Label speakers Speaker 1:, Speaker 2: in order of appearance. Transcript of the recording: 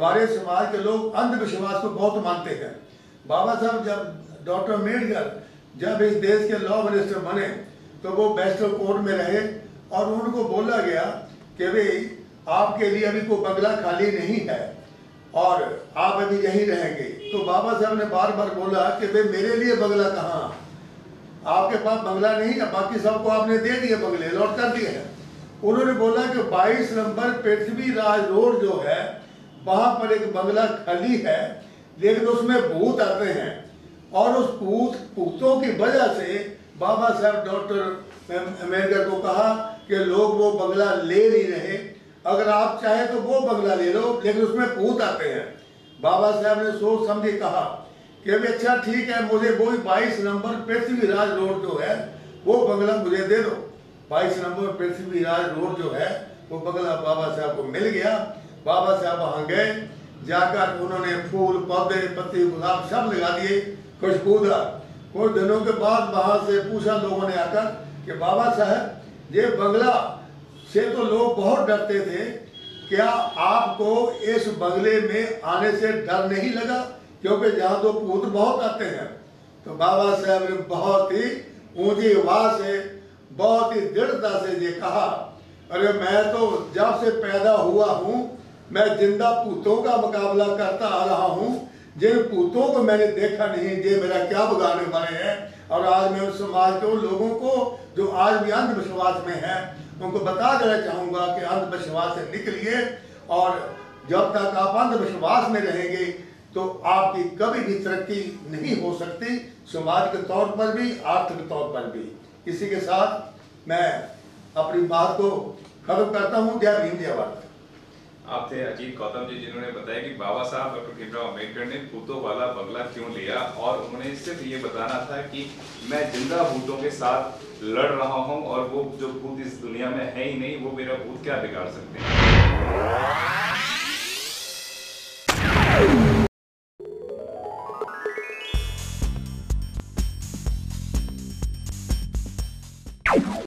Speaker 1: हमारे समाज के लोग अंधविश्वास को बहुत मानते हैं। बाबा साहब जब डॉक्टर अंबेडकर जब इस देश के लॉ मिनिस्टर बने तो वो बैस्टर कोर्ट में रहे और उनको बोला गया कि भाई, आपके लिए अभी कोई बंगला खाली नहीं है और आप अभी यहीं रहेंगे। तो बाबा साहब ने बार बार बोला कि भाई, मेरे लिए बंगला कहाँ? आपके पास बंगला नहीं है, बाकी सबको आपने दे दिए बंगले, लौट कर दिए हैं। उन्होंने बोला कि 22 नंबर पृथ्वी राज रोड जो है वहाँ पर एक बंगला खाली है, लेकिन उसमें भूत आते हैं। और उस भूत, भूतों की वजह से बाबा साहब डॉक्टर अंबेडकर को कहा कि लोग वो बंगला ले नहीं रहे। अगर आप चाहे तो वो बंगला ले लो, लेकिन उसमें भूत आते हैं। बाबा साहब ने सोच समझे कहा कि अभी अच्छा ठीक है, मुझे वही बाईस नंबर पृथ्वीराज रोड जो है, वो बंगला मुझे दे दो। बाईस नंबर पृथ्वीराज रोड जो है, वो बंगला बाबा साहब को मिल गया। बाबा साहब वहाँ गए, जाकर उन्होंने फूल, पौधे, पत्ती, गुलाब सब लगा दिए, खुशबूदार। कुछ दिनों के बाद वहाँ से पूछा लोगों ने आकर कि बाबा साहब, ये बंगला से तो लोग बहुत डरते थे, क्या आपको इस बंगले में आने से डर नहीं लगा? क्योंकि यहाँ तो भूत बहुत आते हैं। तो बाबा साहब ने बहुत ही ऊँची आवाज़ से, बहुत ही दृढ़ता से ये कहा, अरे मैं तो जब से पैदा हुआ हूँ मैं ज़िंदा भूतों का मुकाबला करता आ रहा हूँ। जिन भूतों को मैंने देखा नहीं ये मेरा क्या बगाने वाले हैं? और आज मैं उस समाज के उन लोगों को, जो आज भी अंधविश्वास में है, उनको बता देना चाहूँगा कि अंधविश्वास से निकलिए। और जब तक आप अंधविश्वास में रहेंगे तो आपकी कभी भी तरक्की नहीं हो सकती, समाज के तौर पर भी, आर्थिक तौर पर भी। इसी के साथ मैं अपनी बात को खत्म करता हूँ। जय भीम जय भारत।
Speaker 2: आप थे अजीत गौतम जी, जिन्होंने बताया कि बाबा साहब, डॉक्टर भीमराव अंबेडकर ने भूतों वाला बंगला क्यों लिया? और उन्होंने सिर्फ़ ये बताना था कि मैं ज़िंदा भूतों के साथ लड़ रहा हूँ और वो जो भूत इस दुनिया में है ही नहीं, वो मेरा भूत क्या बिगाड़ सकते हैं?